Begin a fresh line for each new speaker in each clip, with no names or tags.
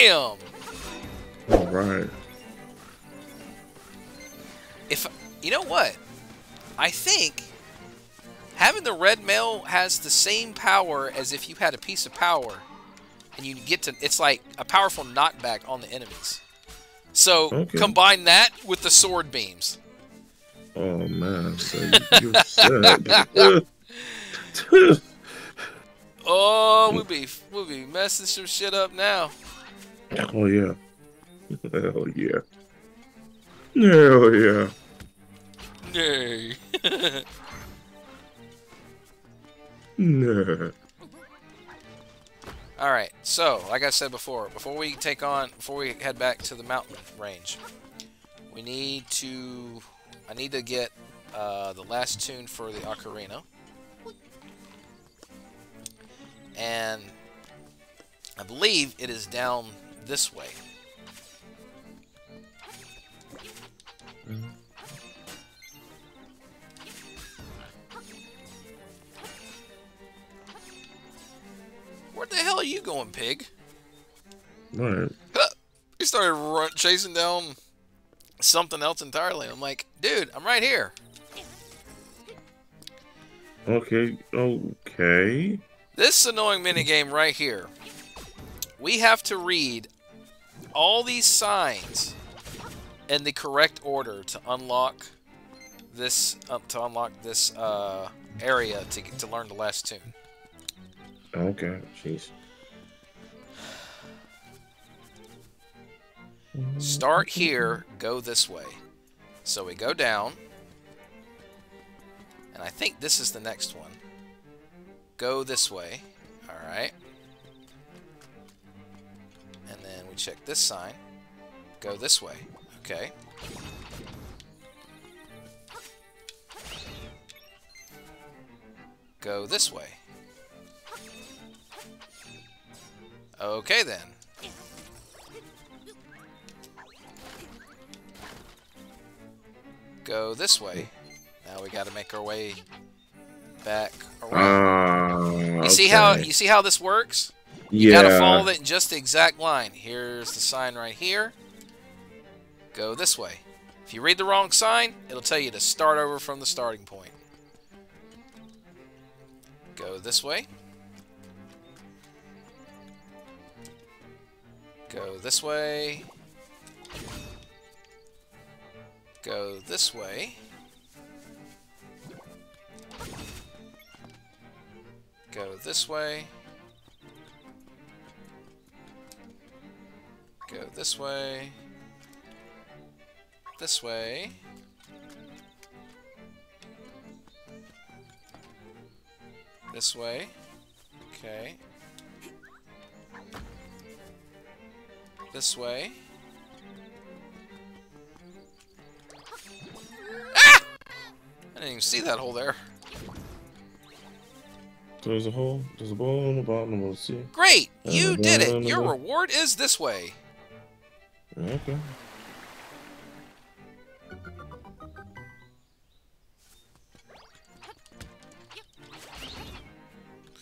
Bam!
All right.
If you know what, I think having the red mail has the same power as if you had a piece of power, and you get to. It's like a powerful knockback on the enemies. So
Okay.
combine that with the sword beams.
Oh man, so you, you're.
Oh, we'll be we'll be messing some shit up now.
Oh yeah. Hell yeah. Hell yeah.
Nay.
Nah.
All right. So, like I said before, before we take on, before we head back to the mountain range, we need to. I need to get uh, the last tune for the ocarina, and I believe it is down this way. Where the hell are you going, pig?
Right.
He started run, chasing down something else entirely. I'm like, dude, I'm right here.
Okay. Okay.
This annoying minigame right here. We have to read all these signs in the correct order to unlock this uh, to unlock this uh, area to to learn the last tune.
Okay. Jeez.
Start here, go this way. So we go down. And I think this is the next one. Go this way. Alright. And check this sign. Go this way. Okay. Go this way. Okay then. Go this way. Now we got to make our way back around.
Ah.
you see how you see how this works? You
yeah.
gotta follow it in just the exact line. Here's the sign right here. Go this way. If you read the wrong sign, it'll tell you to start over from the starting point. Go this way. Go this way. Go this way. Go this way. Go this way. This way. This way. Okay. This way. Ah! I didn't even see that hole there.
There's a hole. There's a ball on the bottom of the sea.
Great! You did it! Your reward is this way.
Okay.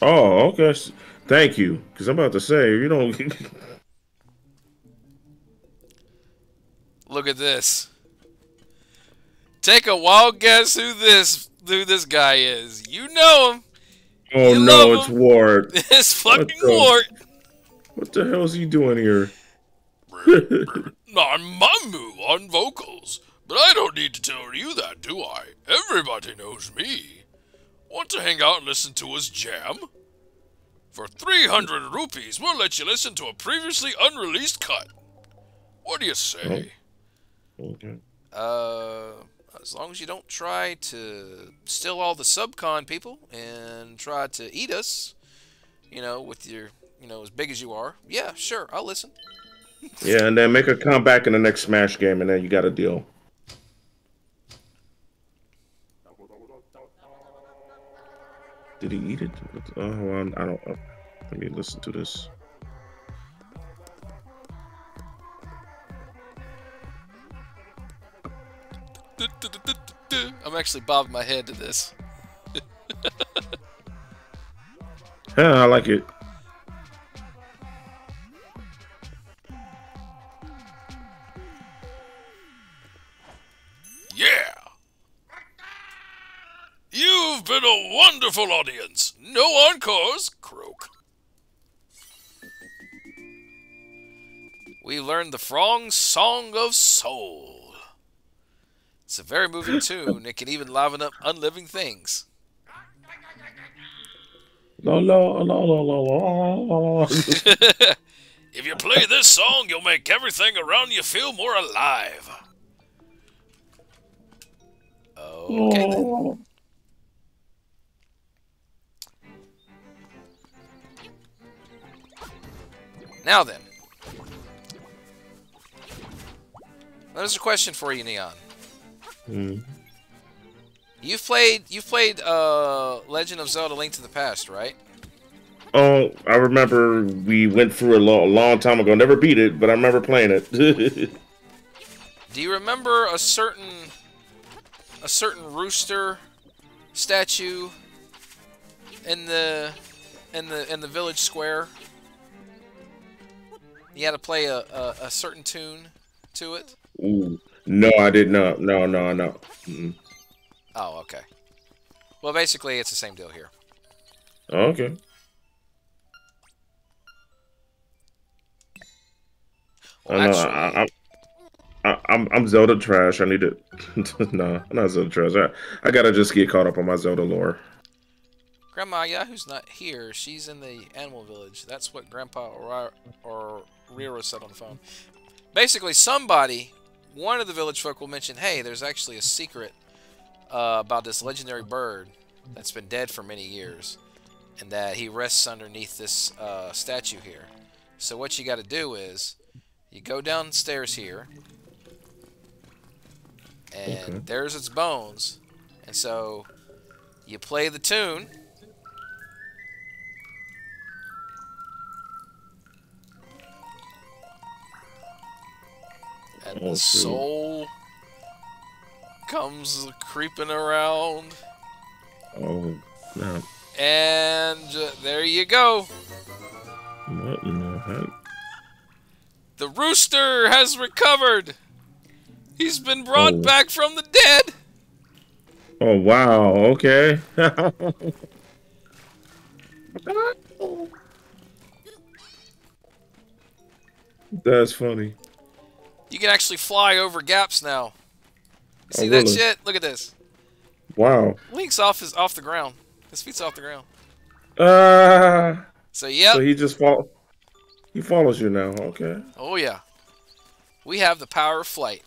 Oh, okay. Thank you. Because I'm about to say, you don't.
Look at this. Take a wild guess who this who this guy is. You know him.
oh
You
no, it's. Ward.
It's fucking
the-
Wart.
What the hell is he doing here?
I'm Mamu on vocals, but I don't need to tell you that, do I? Everybody knows me. Want to hang out and listen to us jam? For 300 rupees, we'll let you listen to a previously unreleased cut. What do you say?
okay.
Uh, as long as you don't try to steal all the subcon people and try to eat us, you know, with your, you know, as big as you are. Yeah, sure, I'll listen.
Yeah, and then make a comeback in the next Smash game, and then you got a deal. Did he eat it? Oh, I don't. Uh, let me listen to this.
I'm actually bobbing my head to this.
Yeah, I like it.
Audience. No encores, croak. We learned the Frog's Song of Soul. It's a very moving tune. It can even liven up unliving things.
La la la la la la.
if you play this song, you'll make everything around you feel more alive. Okay. Then. Oh. Now then. There's a question for you, Neon.
Hmm.
You've played you've played uh, Legend of Zelda: Link to the Past, right?
Oh, I remember we went through a long, long time ago. Never beat it, but I remember playing it.
Do you remember a certain a certain rooster statue in the in the in the village square? You had to play a, a, a certain tune to it.
Ooh, no, I did not. No, no, no. Mm -mm.
Oh, okay. Well, basically, it's the same deal here.
Okay. Well, I know. Actually... I, I, I'm I'm Zelda trash. I need to. no, I'm not Zelda trash. I, I gotta just get caught up on my Zelda lore.
Grandma Yahoo's not here. She's in the animal village. That's what Grandpa or, or Riro said on the phone. Basically, somebody, one of the village folk will mention, hey, there's actually a secret uh, about this legendary bird that's been dead for many years, and that he rests underneath this uh, statue here. So what you got to do is, you go downstairs here, and okay. there's its bones, and so you play the tune. And oh, the soul comes creeping around.
Oh, no.
And uh, there you go.
What in the heck?
The rooster has recovered. He's been brought oh. back from the dead.
Oh, wow. Okay. That's funny.
You can actually fly over gaps now. See oh, that shit? Look at this.
Wow.
Link's off his off the ground. His feet's off the ground.
Uh.
So yeah.
So he just fall. He follows you now. Okay.
Oh yeah. We have the power of flight.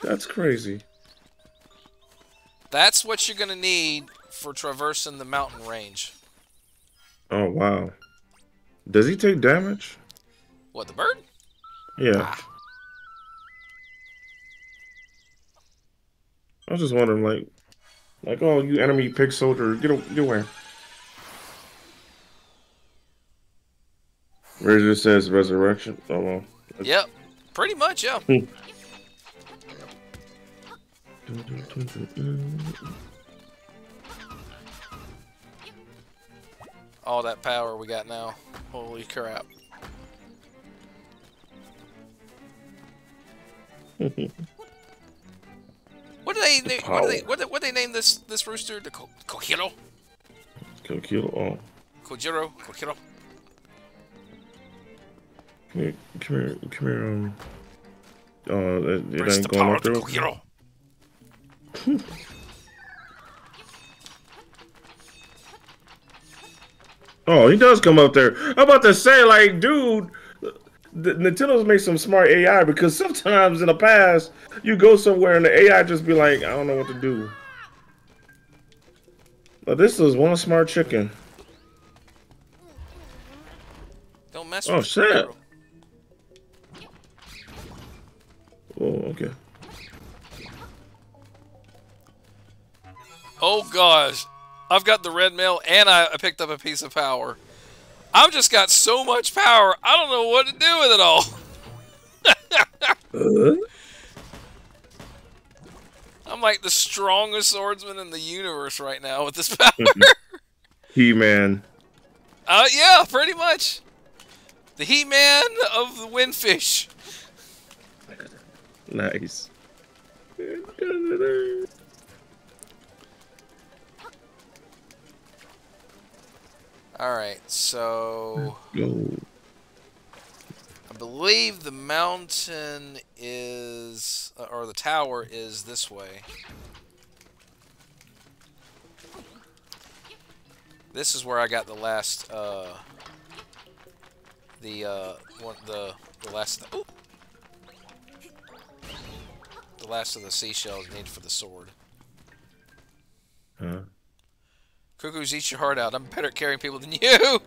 That's crazy.
That's what you're gonna need for traversing the mountain range.
Oh wow. Does he take damage?
What the bird?
Yeah. Ah. I was just wondering, like, like, oh, you enemy pig soldier, get, get away. It says resurrection. Oh well.
Yep, pretty much, yeah. Hmm. All that power we got now. Holy crap. What do they? name? what do they? What do, what do they name this this rooster? The Ko Kokiro.
Kokiro. Oh.
Kojiro. Kokiro.
Come here. Come here. Come here. Um. Oh, it, it ain't going up there. Kokiro. oh, he does come up there. I'm about to say, like, dude, the, Nintendo's made some smart AI because sometimes in the past you go somewhere and the AI just be like, I don't know what to do. But this is one smart chicken.
Don't mess
oh,
with
shit. Oh, okay.
Oh gosh. I've got the red mail and I picked up a piece of power. I've just got so much power, I don't know what to do with it all. uh? I'm like the strongest swordsman in the universe right now with this power.
He-Man.
Uh, yeah, pretty much. The He-Man of the Windfish.
Nice.
Alright, so...
Go.
I believe the mountain is... uh, Or the tower is this way. This is where I got the last, uh... The, uh... One, the, the last... Ooh, the last of the seashells needed for the sword.
Huh?
Cuckoos, eat your heart out. I'm better at carrying people than you!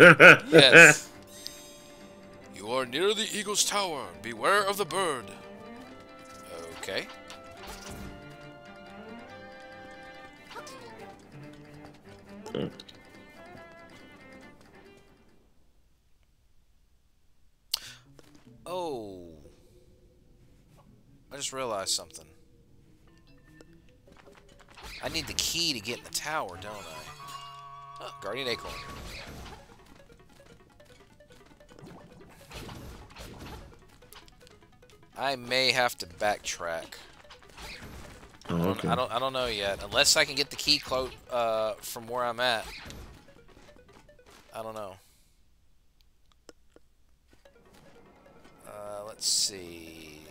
yes.
You are near the eagle's tower. Beware of the bird.
Okay. Oh. I just realized something. I need the key to get in the tower, don't I? Oh, Guardian Acorn. I may have to backtrack.
Oh,
I don't,
okay.
I don't. I don't know yet. Unless I can get the key quote uh, from where I'm at. I don't know. Uh, let's see.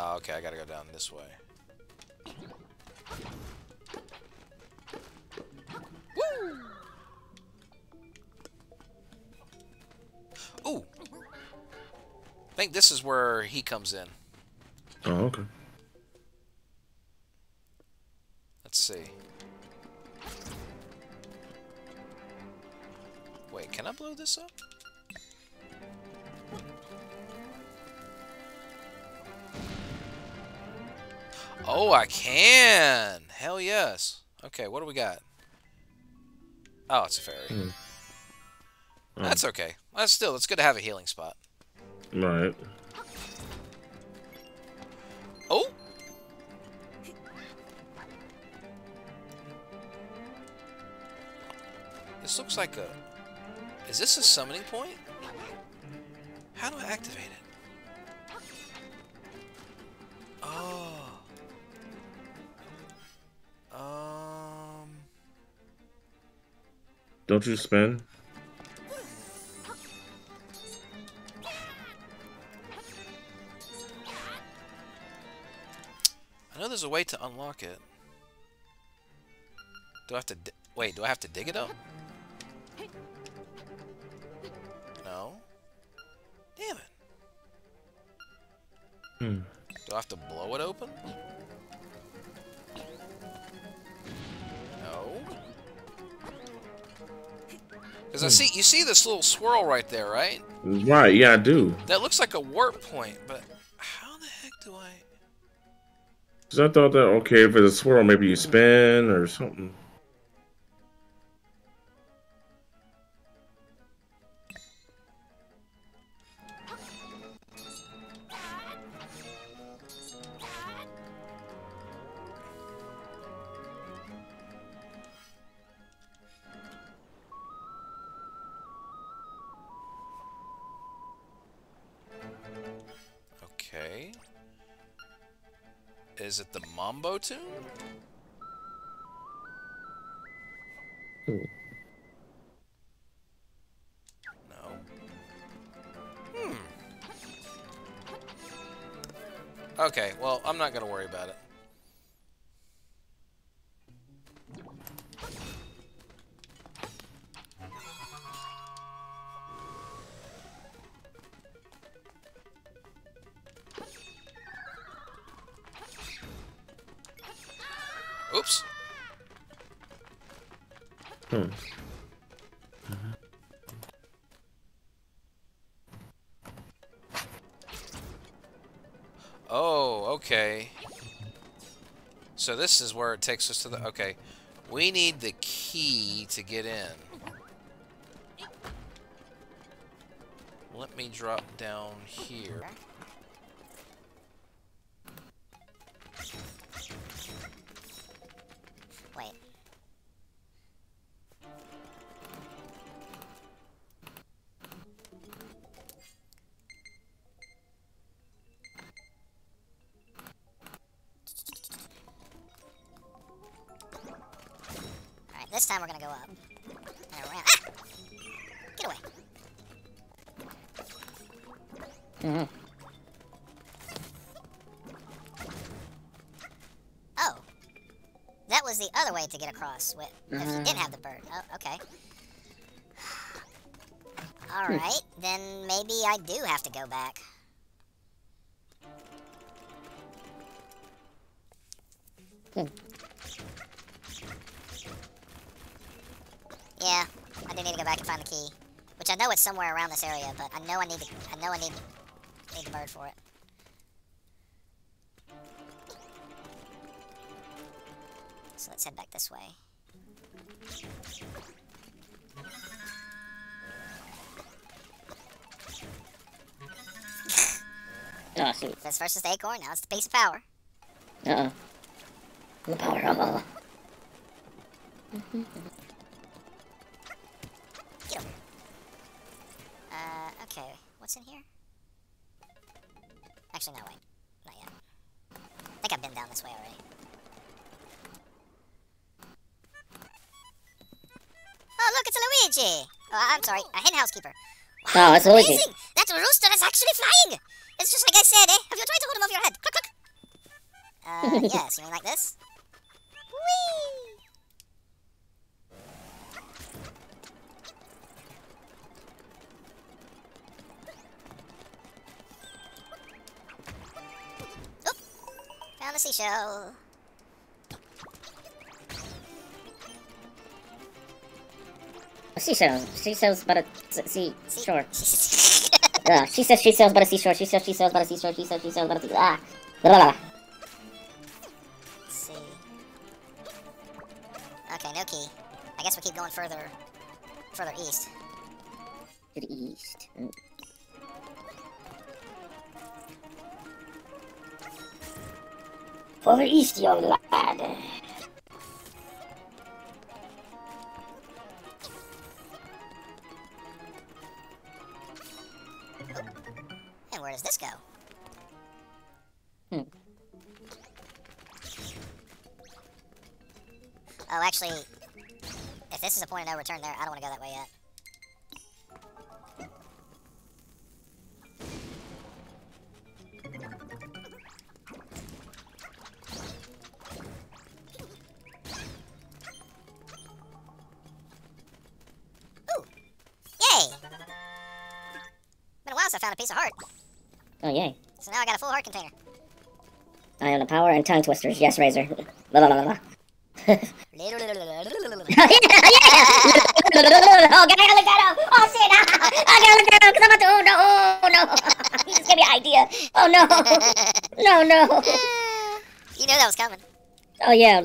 Oh, okay. I gotta go down this way. Woo! Ooh. I think this is where he comes in.
Oh, okay.
Let's see. Wait, can I blow this up? Oh, I can! Hell yes. Okay, what do we got? Oh, it's a fairy.
Oh.
That's okay. That's still, it's good to have a healing spot.
Right.
Oh! This looks like a... Is this a summoning point? How do I activate it? Oh.
Don't you spin?
I know there's a way to unlock it. Do I have to... Wait, do I have to dig it up? No. Damn it.
Hmm.
Do I have to blow it open? Because I hmm. see, you see this little swirl right there, right?
Right. Yeah, I do.
That looks like a warp point, but how the heck do I...
Cause I thought that okay, if it's a swirl, maybe you spin or something.
Okay. Is it the Mambo tune? No. Hmm. Okay, well, I'm not going to worry about it.
Hmm.
Oh, okay. So this is where it takes us to the... Okay. We need the key to get in. Let me drop down here.
This time we're gonna go up. And around. Ah! Get away.
Mhm.
Oh. That was the other way to get across with, if you
Mhm.
didn't have the bird. Oh, okay. Alright, then maybe I do have to go back.
Hmm.
Yeah, I do need to go back and find the key. Which I know it's somewhere around this area, but I know I need to, I know I need need the bird for it. So let's head back this way.
Ah, oh, shoot.
This first is the acorn, now it's the piece of power.
Uh-oh. The power of all.
What's in here? Actually, no, wait. Not yet. I think I've been down this way already. Oh, look, it's a Luigi! Oh, I'm sorry, a hen housekeeper.
Oh, it's Luigi.
Amazing! That rooster is actually flying! It's just like I said, eh? Have you tried to hold him over your head? Cluck, cluck! Uh, yes, you mean like this? Whee! Found the seashell.
She sells. She sells but a sea shore. Uh, she says she sells but a seashore. She says she sells but a seashore. She says she sells but a sea. Ah. Blah, blah, blah.
Let's see. Okay, no key. I guess we keep going further, further east.
To the east. Mm. Further east, young lad.
And where does this go?
Hmm.
Oh, actually, if this is a point of no return there, I don't want to go that way yet. Been a while since I found a piece of heart.
Oh, yay.
So now I got a full heart container.
I own the power and tongue twisters. Yes, Razor. Blah, blah, blah, blah.
oh,
oh, gotta look that up. Oh, shit. Ah, I gotta look that up because I'm about to. Oh, no. Oh, no. you just gave me an idea. Oh, no. No, no.
You knew that was coming.
Oh, yeah.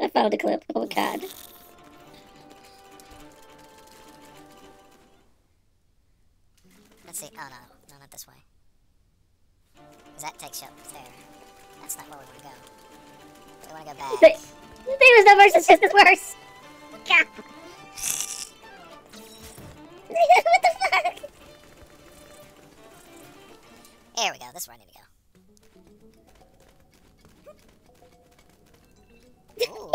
I found a clip. Oh, God.
Let's see. Oh, no. No, not this way. Because that takes you up there. That's not where we want to go. We want to go back.
They, they was the versus just as worse. God. what the fuck?
There we go. This is where I need to Huh.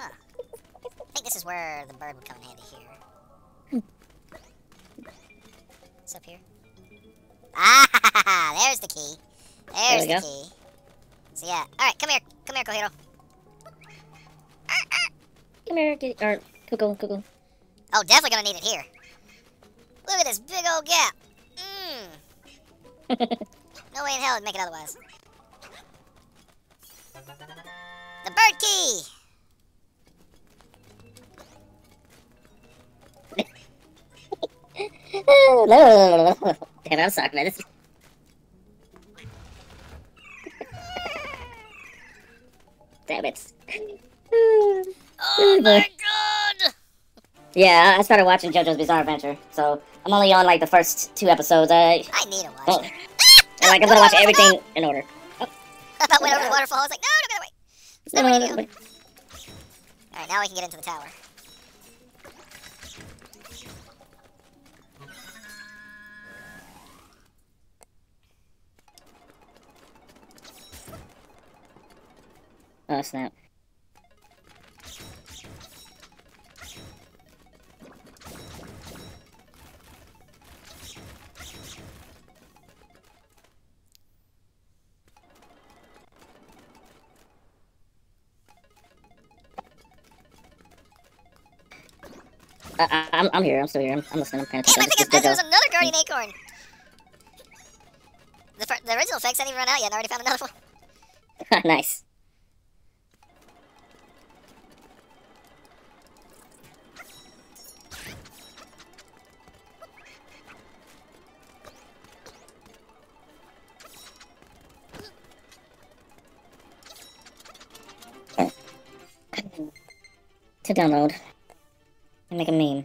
I think this is where the bird would come in handy here. It's up here. Ah, there's the key. There's
we
the
go.
key. So yeah. All right, come here. Come here, Kohiro.
Come here, kitty. Or, cuckoo, cuckoo.
Oh, definitely gonna need it here. Look at this big old gap. Mmm. No way in hell I'd make it otherwise. The bird key.
Damn, I'm sorry, man. This is... Damn it.
Oh my god.
Yeah, I started watching JoJo's Bizarre Adventure, so I'm only on like the first two episodes. I,
I need to watch
Oh. like I'm gonna watch everything in order.
I thought went over the waterfall. I was like, no, no, no, wait. It's not where you uh, go. Alright, now we can get into the tower.
Oh snap. I, I, I'm, I'm here. I'm still here. I'm, I'm listening. I'm paying attention.
Damn, I think I,
Just
there was another guardian acorn! The, the original effects hadn't even run out yet, and I already found another one.
nice. to download and make a meme.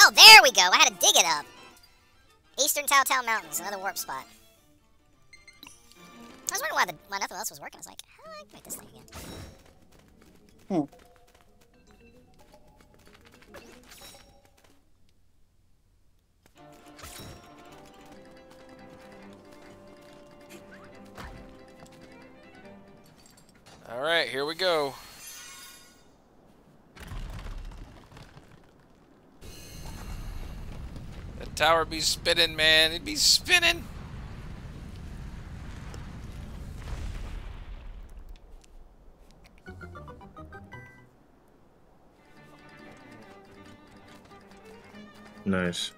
Oh, there we go! I had to dig it up! Eastern Tal Tal Mountains, another warp spot. I was wondering why, the, why nothing else was working. I was like, how do I make this thing again?
Hmm.
Alright, here we go. Tower be spinning, man. It be spinning.
Nice.